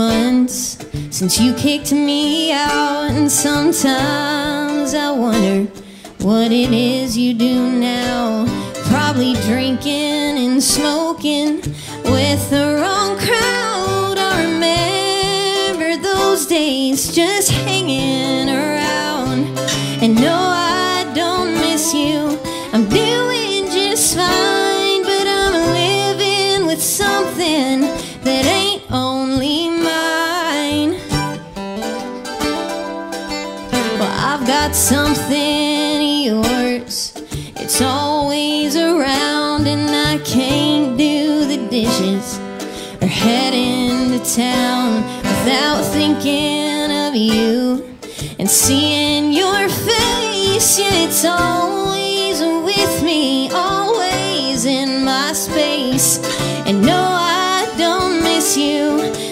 months since you kicked me out, and sometimes I wonder what it is you do now. Probably drinking and smoking with the wrong crowd. I remember those days just hanging I've got something yours. It's always around, and I can't do the dishes or head into town without thinking of you and seeing your face. Yeah, it's always with me, always in my space. And no, I don't miss you.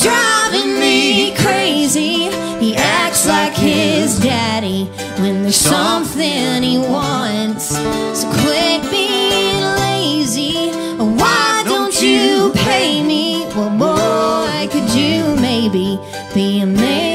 Driving me crazy. He acts like his daddy when there's something he wants. So quit being lazy. Why don't you pay me? Well, boy, could you maybe be a man?